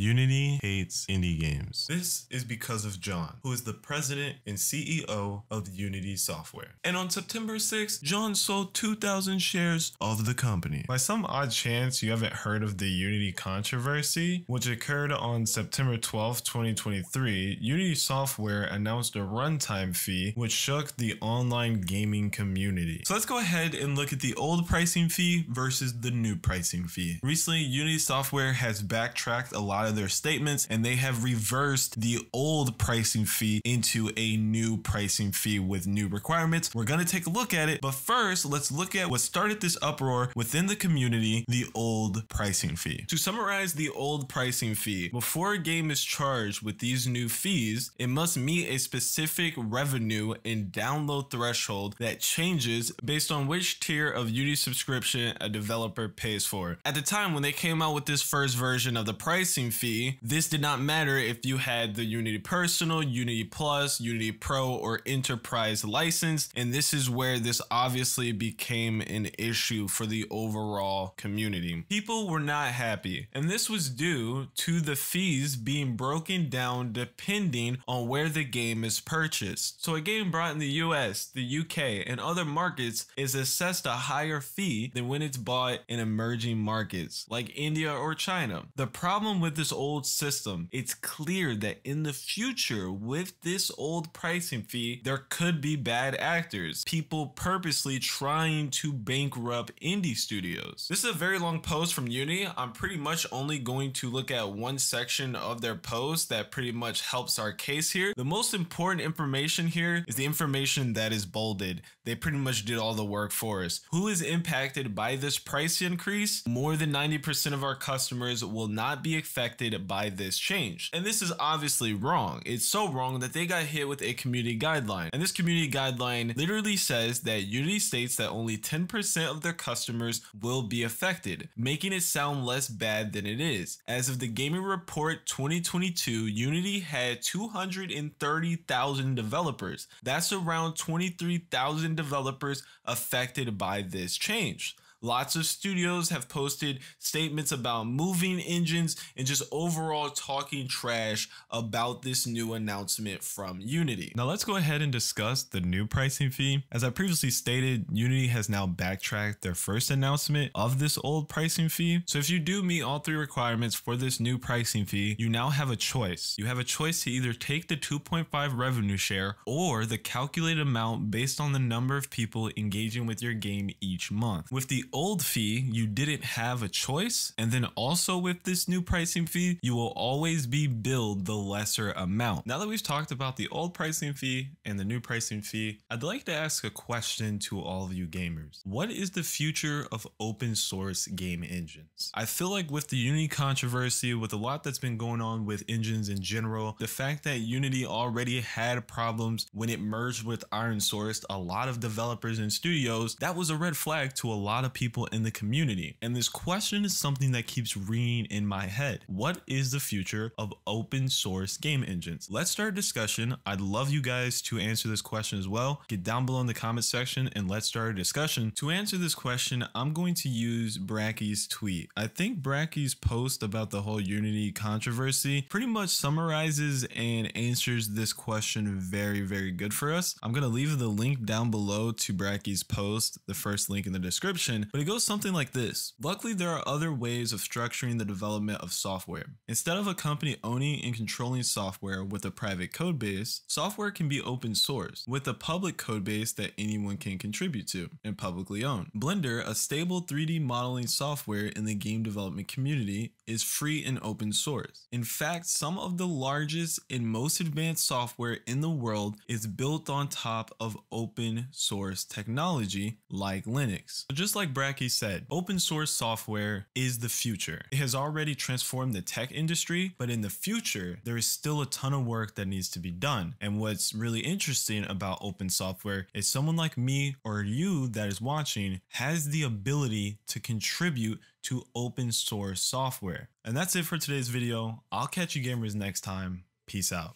Unity hates indie games. This is because of John, who is the president and CEO of Unity Software. And on September 6th, John sold 2,000 shares of the company. By some odd chance, you haven't heard of the Unity controversy, which occurred on September 12, 2023. Unity Software announced a runtime fee, which shook the online gaming community. So let's go ahead and look at the old pricing fee versus the new pricing fee. Recently, Unity Software has backtracked a lot of of their statements and they have reversed the old pricing fee into a new pricing fee with new requirements. We're going to take a look at it, but first, let's look at what started this uproar within the community, the old pricing fee. To summarize the old pricing fee, before a game is charged with these new fees, it must meet a specific revenue and download threshold that changes based on which tier of Unity subscription a developer pays for. At the time when they came out with this first version of the pricing fee, this did not matter if you had the Unity Personal, Unity Plus, Unity Pro, or Enterprise license. And this is where this obviously became an issue for the overall community. People were not happy, and this was due to the fees being broken down depending on where the game is purchased. So a game brought in the US, the UK, and other markets is assessed a higher fee than when it's bought in emerging markets like India or China. The problem with this old system, it's clear that in the future, with this old pricing fee, there could be bad actors, people purposely trying to bankrupt indie studios. This is a very long post from Unity. I'm pretty much only going to look at one section of their post that pretty much helps our case here. The most important information here is the information that is bolded. They pretty much did all the work for us. Who is impacted by this price increase? More than 90% of our customers will not be affected affected by this change. And this is obviously wrong. It's so wrong that they got hit with a community guideline. And this community guideline literally says that Unity states that only 10% of their customers will be affected, making it sound less bad than it is. As of the Gaming Report 2022, Unity had 230,000 developers. That's around 23,000 developers affected by this change. Lots of studios have posted statements about moving engines and just overall talking trash about this new announcement from Unity. Now let's go ahead and discuss the new pricing fee. As I previously stated, Unity has now backtracked their first announcement of this old pricing fee. So if you do meet all three requirements for this new pricing fee, you now have a choice. You have a choice to either take the 2.5 revenue share or the calculated amount based on the number of people engaging with your game each month. With the old fee, you didn't have a choice. And then also with this new pricing fee, you will always be billed the lesser amount. Now that we've talked about the old pricing fee and the new pricing fee, I'd like to ask a question to all of you gamers. What is the future of open source game engines? I feel like with the Unity controversy, with a lot that's been going on with engines in general, the fact that Unity already had problems when it merged with ironSource, a lot of developers and studios, that was a red flag to a lot of people in the community. And this question is something that keeps ringing in my head. What is the future of open source game engines? Let's start a discussion. I'd love you guys to answer this question as well. Get down below in the comment section and let's start a discussion. To answer this question, I'm going to use Brackeys tweet. I think Brackeys post about the whole Unity controversy pretty much summarizes and answers this question very, very good for us. I'm going to leave the link down below to Brackeys post, the first link in the description, but it goes something like this. Luckily, there are other ways of structuring the development of software. Instead of a company owning and controlling software with a private code base, software can be open source with a public code base that anyone can contribute to and publicly own. Blender, a stable 3D modeling software in the game development community, is free and open source. In fact, some of the largest and most advanced software in the world is built on top of open source technology like Linux. Just like Brackeys said, open source software is the future. It has already transformed the tech industry, but in the future, there is still a ton of work that needs to be done. And what's really interesting about open software is someone like me or you that is watching has the ability to contribute to open source software. And that's it for today's video. I'll catch you gamers next time. Peace out.